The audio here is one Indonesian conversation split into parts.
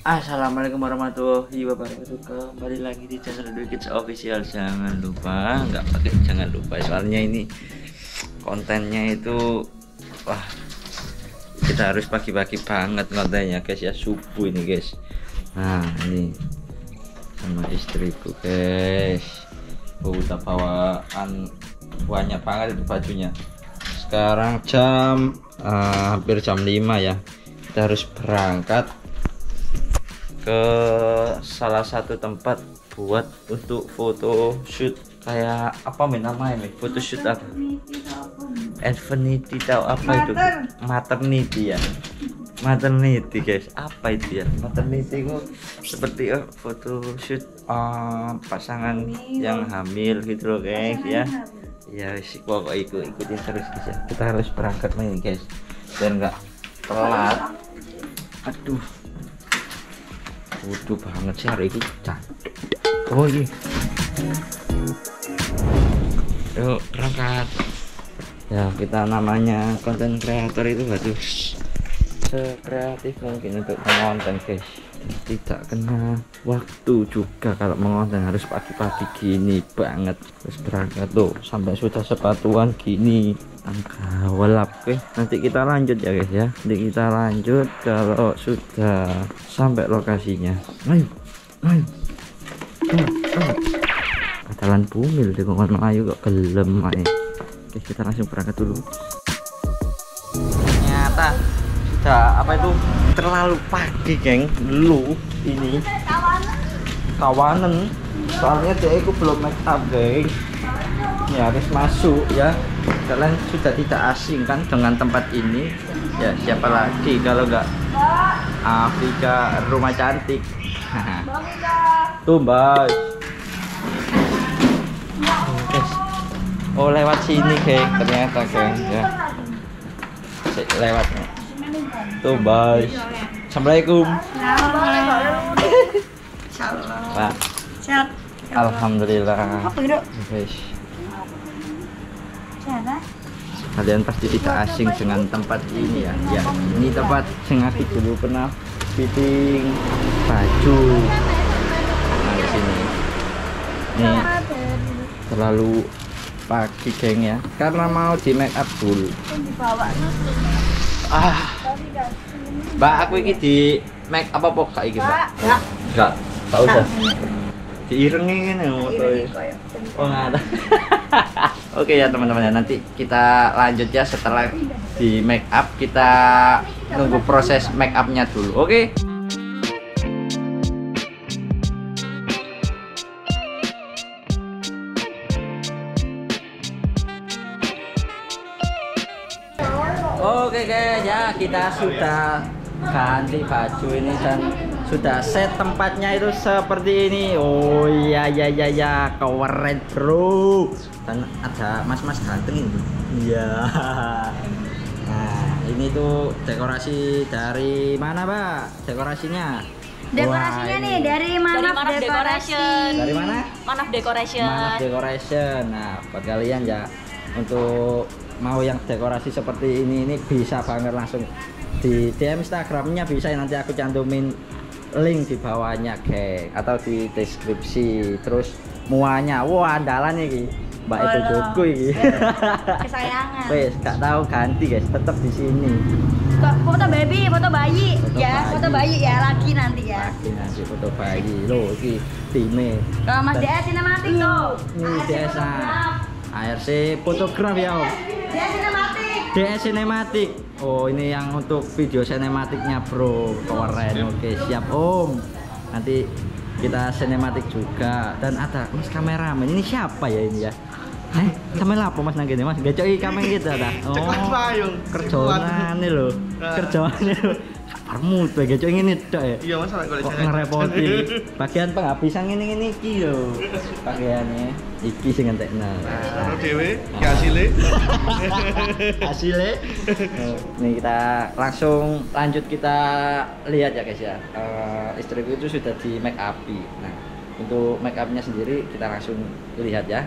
Assalamualaikum warahmatullahi wabarakatuh. Kembali lagi di channel Dwi Kids Official. Jangan lupa nggak pakai jangan lupa. Soalnya ini kontennya itu Wah Kita harus pagi-pagi banget kontennya guys ya. Subuh ini guys. Nah ini Sama istriku guys. Oh, bawaan Banyak banget itu bajunya. Sekarang jam uh, Hampir jam 5 ya. Kita harus berangkat ke salah satu tempat buat untuk foto shoot kayak apa men namanya nih foto shoot apa? Infinity tahu apa itu? Maternity. Ya? Maternity guys. Apa itu ya? Maternity itu seperti oh, foto shoot um, pasangan yang hamil gitu loh guys ya. ya sih pokok ikut ikutin terus guys ya. Kita harus berangkat nih guys dan nggak telat. Aduh Waduh banget sih hari ini cantik. Oh iya. Yuk berangkat. Ya kita namanya konten kreator itu harus sekreatif mungkin untuk mengonten guys. Tidak kena waktu juga kalau mengonten harus pagi-pagi gini banget. Terus berangkat tuh sampai sudah sepatuan gini. Kawal oke nanti kita lanjut ya guys ya. Nanti kita lanjut kalau sudah sampai lokasinya. Ayo ayo. Ayo, ayo. Katalan bumil ngomong ayo kok gelem aja oke kita langsung berangkat dulu sudah apa itu? Terlalu pagi geng. Lu ini kawanan. Soalnya dia itu belum make up ya harus masuk ya. Kalian sudah tidak asing kan dengan tempat ini? Ya siapa lagi kalau enggak Afrika rumah cantik? Tuh mbak. Oh lewat sini geng ternyata geng ya. Lewat tuh bye. Assalamualaikum. Pak. Alhamdulillah. Kalian pasti tidak asing dengan tempat ini ya. Ya ini tempat yang aku dulu pernah fitting baju. Nah di sini. Ini terlalu pagi geng ya. Karena mau di make up dulu. Ah mbak aku ini di make up apa kak ini mbak? Enggak tak usah. Diirengi ini motor oh nggak ada Oke ya teman-teman ya nanti kita lanjut ya setelah di make up. Kita nunggu proses make upnya dulu. Oke. Oke ya kita sudah ganti baju ini dan sudah set tempatnya itu seperti ini. Oh iya iya iya ya keren bro. Dan ada mas-mas ganteng ini. Iya. Nah ini tuh dekorasi dari mana pak? Dekorasinya? Dekorasinya Wah, nih dari Manaf, dari Manaf Decoration. Dari mana? Manaf Decoration. Manaf Decoration. Nah buat kalian ya untuk mau yang dekorasi seperti ini ini bisa banget langsung di DM Instagramnya bisa nanti aku cantumin link di bawahnya geng atau di deskripsi. Terus muanya wah andalan nih Mbak itu Joko ini. Kesayangan. Wes gak tahu ganti guys tetap di sini. Foto baby foto bayi? Foto ya bayi. foto bayi ya lagi nanti ya. Lagi nanti foto bayi. Lo ini time. Kalau Mas DS sinematik tuh. Ini DS ARC fotograf ya om DS sinematik. DS sinematik. Oh ini yang untuk video sinematiknya bro. Keren. Oke siap om. Nanti kita sinematik juga. Dan ada mas kameramen. Ini siapa ya ini ya? Eh, kamera apa mas nang mas? Gacok kamera kita dah. Oh. Kerjaan nih lo. Kerjaan Saparmu tuh gacok ini tok ya. Iya mas Kok ngerepoti. Bagian penghabisan ini ini iki lo. Pakaiannya iki sing entekna. Nah, dhewe ki hasilnya. hasilnya. Nih kita langsung lanjut kita lihat ya guys ya. Uh, istriku itu sudah di make up. Nah, untuk make upnya sendiri kita langsung lihat ya.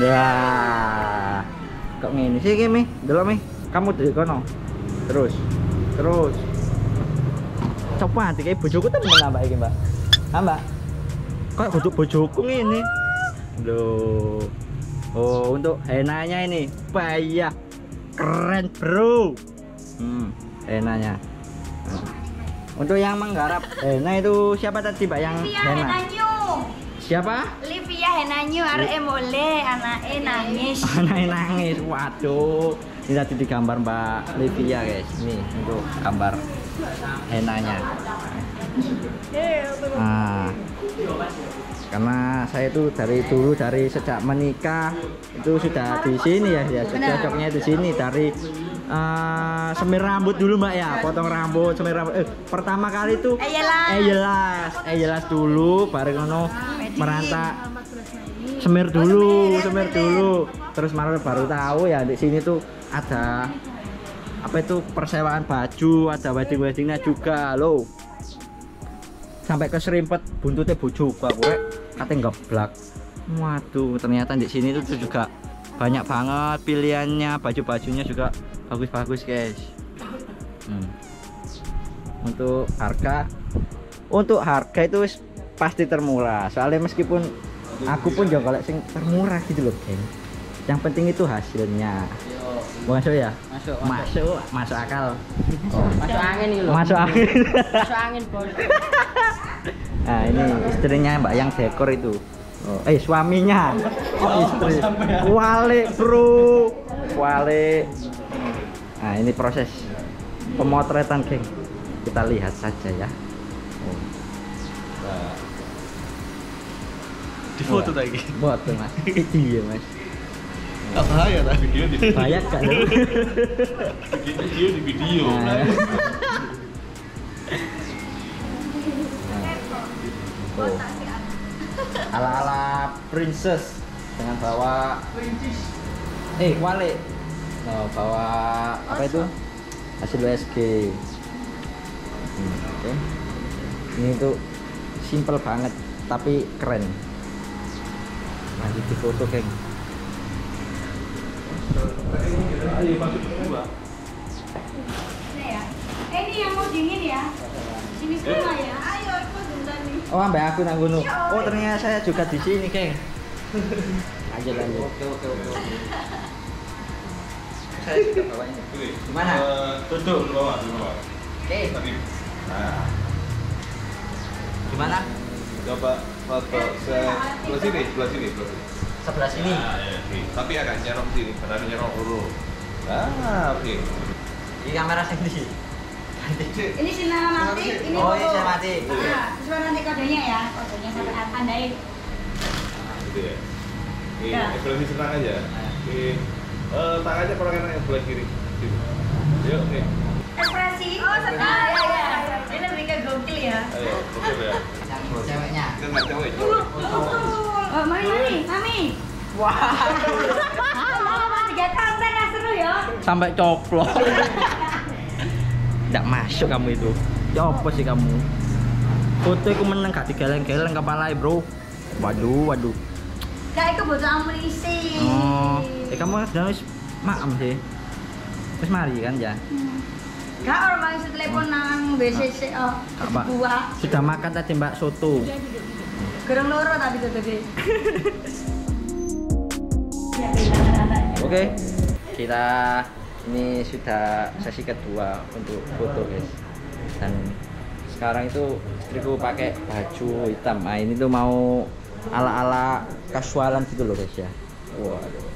Nah, kok ngene sih? Delok mi. Kamu dari kono. Terus. Terus. Coba nanti kayak bojoku temen lah mbak ini mbak. Ah mbak. Kok kudu bojoku ini? Loh. Oh untuk henanya ini, bayah keren bro. Hmm, henanya. Nah. Untuk yang menggarap henna itu siapa tadi mbak yang henna? Henanyu. Siapa? Livia Henanyu arek boleh anake nangis. Anaknya nangis, waduh. Ini tadi digambar Mbak Livia guys. Ini untuk gambar henanya. Nah, karena saya itu dari dulu dari sejak menikah itu sudah di sini ya, ya cocoknya di sini dari eh, semir rambut dulu mbak ya, potong rambut, semir rambut. Eh, pertama kali itu Eh, jelas, eh jelas dulu, bareng ngono merantau semir Oh, dulu, semir, semir semir. dulu. Terus malah baru tahu ya di sini tuh ada apa itu persewaan baju, ada wedding weddingnya juga loh. Sampai ke serimpet buntutnya bojo gua gue katanya ngeblak. Waduh, ternyata di sini tuh juga banyak banget pilihannya, baju-bajunya juga bagus-bagus guys. Hmm. Untuk harga, untuk harga itu pasti termurah. Soalnya meskipun aku pun juga sing termurah gitu loh, geng. Yang penting itu hasilnya. Masuk ya? Masuk, Masuk, masuk akal. Masuk angin nih loh. Masuk angin. Masuk angin, Bos. Nah, ini istrinya Mbak yang dekor itu. Oh, eh suaminya. Oh, istri. Wale, Bro. Wale. Nah, ini proses pemotretan, geng. Kita lihat saja ya. Oh. Di foto tadi. Betul, Mas. Iya, Mas. Gak bahaya tak video di Banyak gak video di video. Nah, Oh. Ala-ala princess dengan bawa eh wale. Oh, bawa apa itu? Hasil USG. Hmm, Oke. Ini tuh simple banget tapi keren. Lanjut di foto, geng. Ini ya. Eh, ini yang mau dingin ya. Sini semua ya. Ayo ikut bentar nih. Oh, ambek aku nang gunung. Oh, ternyata saya juga di sini, geng. Lanjut, lanjut. Oke, oke, oke. Saya juga bawa ini. Gimana? Eh, Tutup di bawah, di bawah. Oke. Tapi, nah, Gimana? coba foto sebelah sini, sebelah sini, sebelah sini. Sebelah sini. Nah, ya, oke. Tapi agak nyerok sini, karena nyerok dulu. Ah, oke. Di kamera sendiri. Ini sinematik, ini Oh, foto. ini sinematik. Nah, terus nanti kodenya ya, kodenya sampai tandain. Nah, gitu ya. Oke, Ya. ekspresi senang aja. Oke. Eh, tangannya kurang enak yang sebelah kiri. Sini. Yuk, oke. Ekspresi. Oh, senang. Ya, ya. Ini lebih ke gokil ya. Ayo, oke ya. Yang ceweknya. Cewek. Oh, mami, mami, mami. Wah. Tiga konten yang seru ya. Sampai coplok. Nggak masuk kamu itu. Ya apa sih kamu? Foto itu meneng gak digeleng-geleng kepala bro. Waduh, waduh. Gak itu bocah amunisi. Oh, eh kamu kan wis maem sih. Wis mari kan ya. Gak orang telepon nang BCC oh. Sudah makan tadi Mbak soto. Loro gede. Oke, kita ini sudah sesi kedua untuk foto guys. Dan sekarang itu istriku pakai baju hitam. Nah ini tuh mau ala-ala kasualan gitu loh guys ya. Waduh.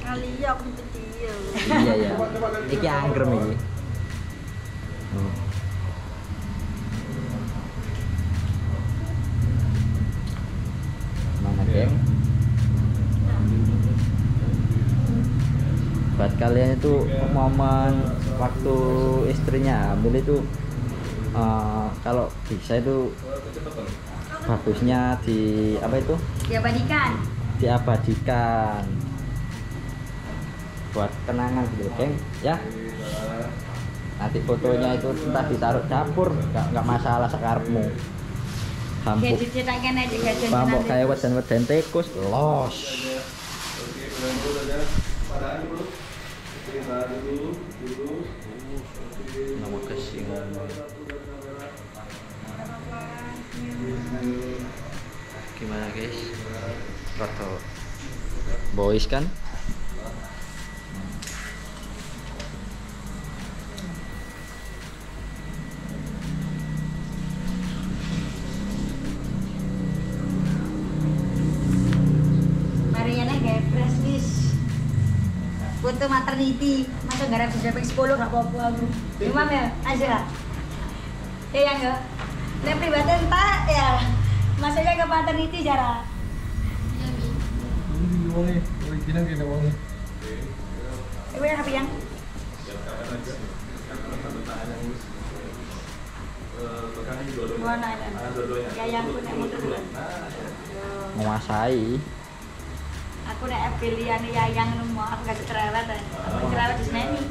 Kali ya aku kecil. iya ya. Iki anggrem iki. Hmm. Itu momen waktu istrinya hamil itu eh, kalau bisa itu bagusnya di apa itu? Diabadikan. diabadikan. Buat kenangan gitu geng. Ya. Nanti fotonya itu entah ditaruh dapur nggak nggak masalah aja gajian bambuk kayak wedan wedan tikus los nama kesing Gimana guys? Foto boys kan? Maternity, masa garap bisa sampai 10 gak apa-apa aku. Cuma ya, aja. Ya yang enggak. Nek pribadi entah ya. Masanya ke maternity. Ini original. Ibu yang apa yang? Mana Aku nek pilihan yayang nemu aku gak cerewet. Aku cerewet di sini.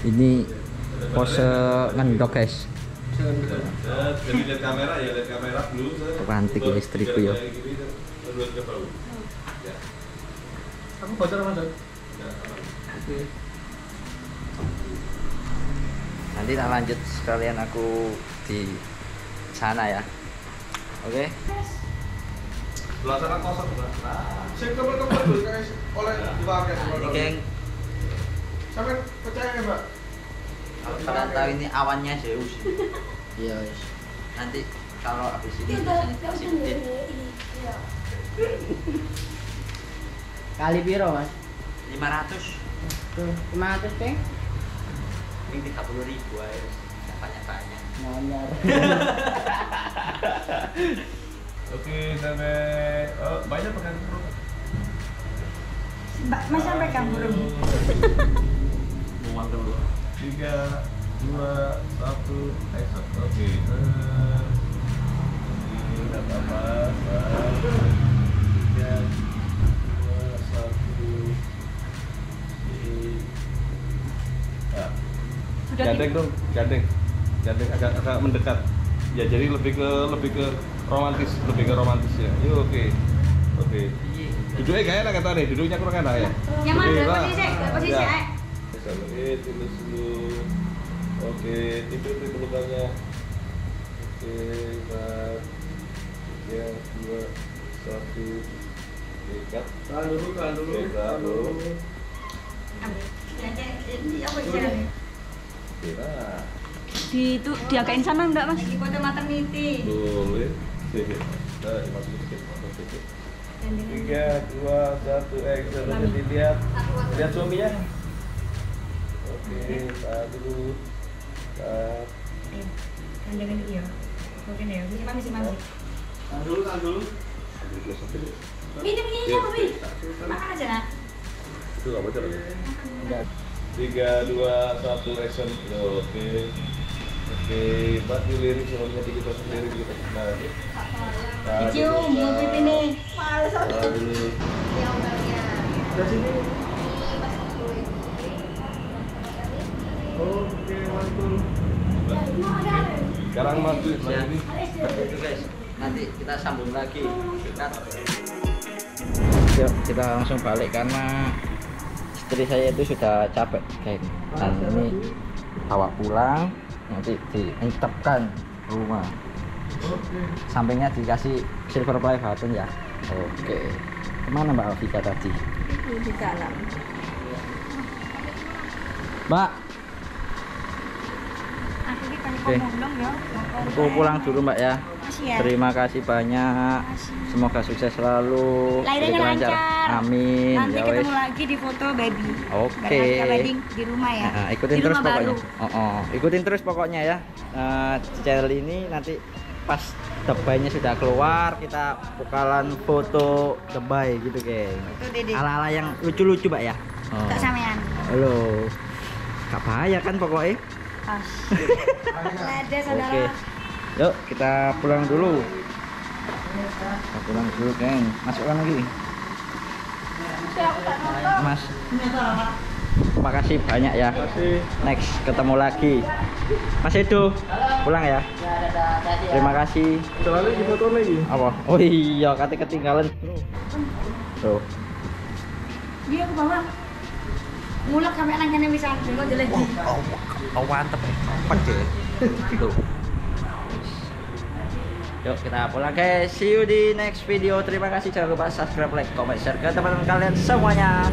Ini pose ngendok guys. Jadi lihat kamera ya, lihat kamera dulu. saya. Romantis ya istriku ya. Ya. Aku bocor Oke. Nanti tak lanjut sekalian aku di sana ya. Oke. Sebelah sana kosong, Mbak. Sik kebel-kebel dulu guys. Oleh dipakai ini geng, Sampai percaya ya, Mbak? kalau kalian tahu ini awannya Zeus. Iya, wis. Nanti kalau habis ini biasanya kasih update. Kali piro, Mas? 500 Tuh, 500 peng. Ini 30 ribu aja banyak banyak Nonyar. Oke, sampai oh, banyak pekan burung. Mbak, Mas sampai kan burung. uang dulu Tiga, dua, satu, action. Oke. eh, Ini apa-apa. Satu, tiga, gandeng dong, gandeng, gandeng agak agak mendekat. Ya jadi lebih ke lebih ke romantis, lebih ke romantis ya. Yuk oke, oke. Duduknya gak enak kata nih, duduknya kurang enak ya. Nyaman, lah. posisi, posisi, Ya. eh. Oke, dulu. Oke, tidur di pelukannya. Oke, empat, tiga, dua, satu. Ikat. Tahan dulu, tahan dulu. Tahan dulu. Ya, ya, ini apa Di itu diagain sana enggak mas? Di foto maternity. Boleh. Oke, nah, dimasukin sedikit. Masukin sedikit. Tiga, dua, satu, action. Jadi lihat, lihat suaminya. Oke, tahan dulu. Iya. Mungkin ya, bisa mandi sih mandi. Tahan dulu, tahan dulu. Minum ini Iya, apa bi? iya. Makan aja nak. Itu bocor ya? Tiga, dua, satu, action. Oke. Oke, buat lirik semuanya dikit terus lirik dikit. Nah, Cium, mau pipi nih. Males dulu. Dari sini. Oke, mantul. Sekarang maju ya ini. guys nanti kita sambung lagi Cut. yuk kita langsung balik karena istri saya itu sudah capek kayak dan ini bawa pulang nanti diintepkan rumah Oke. sampingnya dikasih silver play button ya oke ke mana mbak Alvika tadi Di dalam. mbak Oke. ya. aku pulang dulu mbak ya Makasih ya. terima kasih banyak semoga sukses selalu Lahirannya hidup lancar. amin Nanti ya ketemu wes lagi di foto baby. Oke. Wedding di rumah ya. Nah, ikutin di terus rumah pokoknya. baru. Oh, oh. ikutin terus pokoknya ya. Eh, channel ini nanti pas debaynya sudah keluar kita bakalan foto debay gitu geng. Ala-ala yang lucu-lucu mbak ya. Oh. Sampean. Halo. Gak bahaya kan pokoknya. Pas. Ada saudara. Oke. Yuk kita pulang dulu. Kita pulang dulu geng. Masukkan lagi. Mas. Terima kasih banyak ya. Next ketemu lagi. Mas Edo, pulang ya. Terima kasih. Selalu di foto lagi. Apa? Oh iya, kate ketinggalan. Tuh. Iya ke bawah. Mulak sampai nang kene bisa dulu jelek. Oh, oh, oh mantep ya. Cepet ya. Tuh. Yuk kita pulang guys. See you di next video. Terima kasih jangan lupa subscribe, like, comment, share ke teman-teman kalian semuanya.